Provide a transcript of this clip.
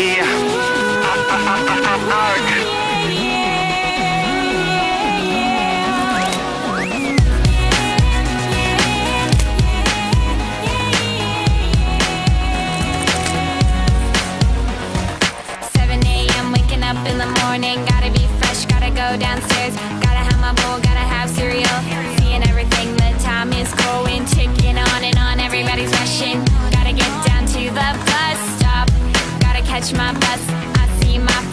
7 a.m. Waking Up in the morning, gotta be fresh, gotta go downstairs, gotta have my bowl, gotta have cereal. my